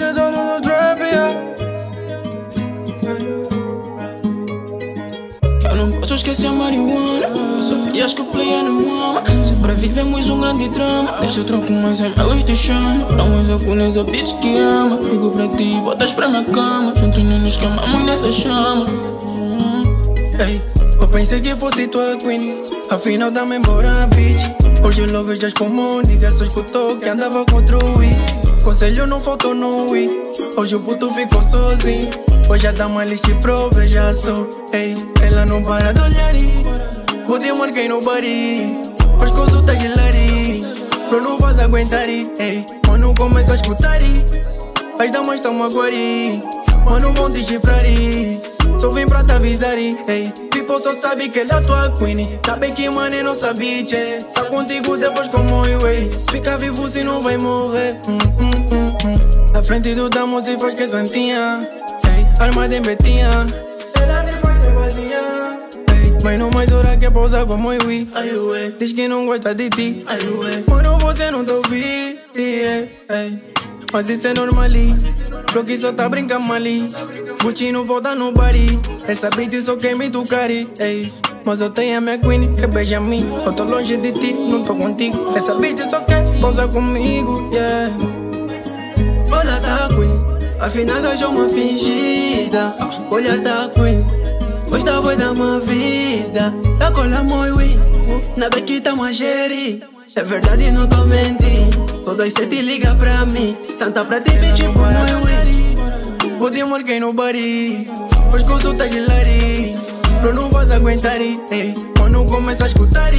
É trap, yeah. Eu não posso esquecer a marihuana. Sabias que o player não ama. Sempre vivemos um grande drama. Deixa eu troco mais em elas te chama. Não és a cunha, bitch que ama. Ligo pra ti, voltas pra minha cama. Juntos não nos queimamos nessa chama. Ei, eu pensei que fosse tua queen. Afinal dá-me embora, bitch. Hoje eu não vejo as como só que eu Que andava contra o Wii Conselho não faltou no I. Hoje o puto ficou sozinho. Hoje a dama lixo prova, já sou. Ei, ela não para de olhar. Vou te marquei no bari. As coisas tá gelari. Bro, não vais aguentar. Ei, mano, começa a escutar. As damas tão aguari. Mano, vão descifrar. Só vim pra te avisar. Ei, só sabe que ela é tua queen. Sabe que mano não sabe, tchê. Tá contigo depois como eu, ei. Fica vivo se não vai morrer. Hum, hum, hum, hum. A frente do damos e faz que santinha. Alma de betinha Ela te faz vazia Mas não mais hora que pausa como eu vi Diz que não gosta de ti Mano, você não ouvindo yeah. Mas isso é normal Porque só tá brincando ali. Gucci não volta no bari Essa beat só quer me tocar ei. Mas eu tenho a minha queen que beija mim. Eu tô longe de ti, não tô contigo. Essa beat só quer pausa comigo yeah. Olha tá queen Afinal gajou uma fingida. Olha tá queen Gosta boi da minha vida. Da cola muito Na bequita uma É verdade não tô mentindo Todos cê te liga pra mim Santa pra ti bitch por muito Vou te marquei no bari Pois gosto tá gelari Bro não vais aguentar ei. Mano começa a escutar.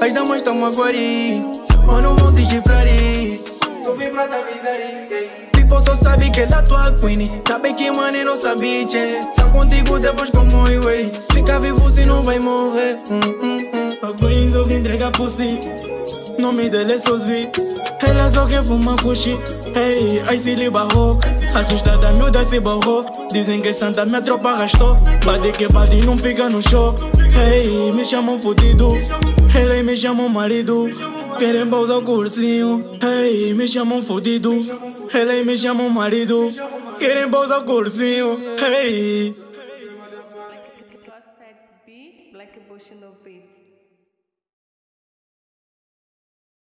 As damas tão aguari Mano vão te chifrar. Só vim pra te avisar people só sabe que é tua queen. Sabe que mano não sabe, tchê Tá contigo depois como eu, ei Fica vivo se não vai morrer hum, hum, Parabéns ao que entrega por si. Nome dele é Sozi. Ela só quer fumar cuxi. Ei, aí se lhe barrou. Assustada, miúda se borrou. Dizem que Santa minha tropa arrastou. Bade que bade, não fica no show. Ei, me chamam fudido. Eles me chamam marido. Querem pausar o cursinho. Ei, me chamam fudido. Eles me chamam marido. Querem pausar o cursinho. Ei. Black Bush no beat.